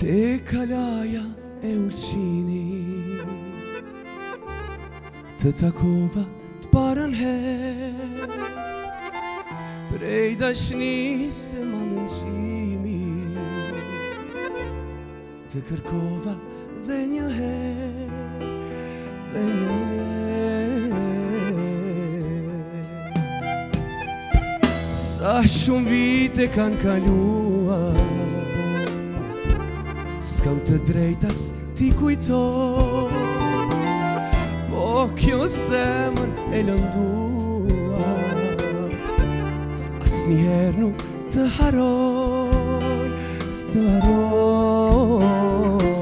Te kalaja e ulqini Të takova të parën he Prej dashni se më në Të kërkova dhe një he Dhe një Sa shumë vite kanë kaluar S'kam të drejtas ti kujtoj Po kjo zemën e lënduar As njerë nuk të haroj S'kam të haroj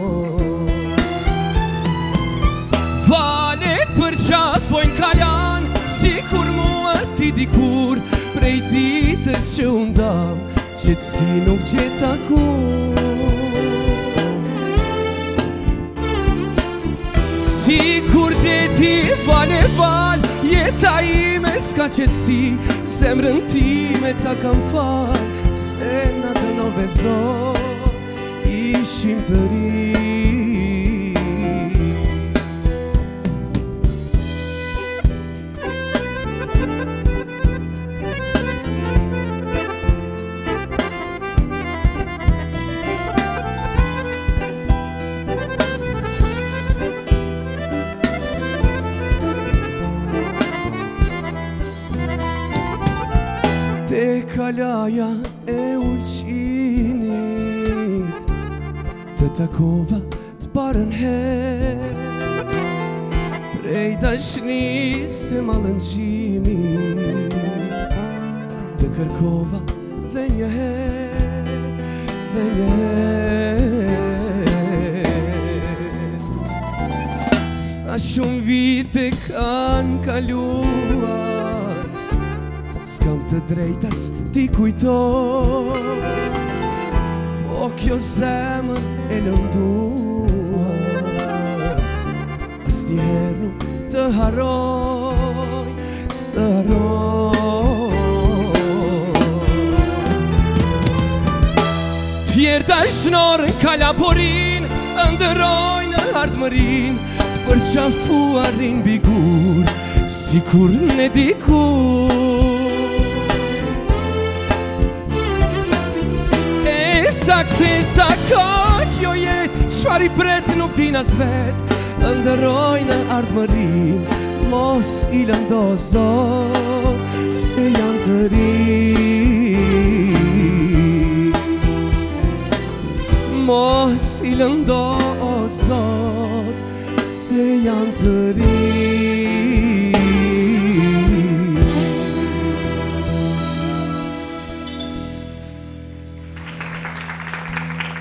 Valet për qatë fojnë kalan Si kur mua ti dikur Prej ditës që undam Qëtësi nuk gjitha kur Va neval, je ta imes ka qëtë si Semrën time ta kam në falë Se në të nove zonë I shimë të rinjë E kalaja e ullëshinit Të takova të parën her Prej dashni se malëngjimi Të kërkova dhe një her Dhe një her Sa shumë vite kanë kaluar Nishtë kam të drejtas ti kujtoj O kjo zemën e nëmdua Nishtë një herë nuk të haroj Nishtë të haroj Tjerë taj shnorën ka laporin Ndëroj në hardë Të përqafuarin bigur Si kur në dikur Sa këti, sa këtë, jo jetë, qari i etë nuk svet vetë Në ardë më rinë, mos i lëndo se janë të rinë Mos i lëndo se janë të rinë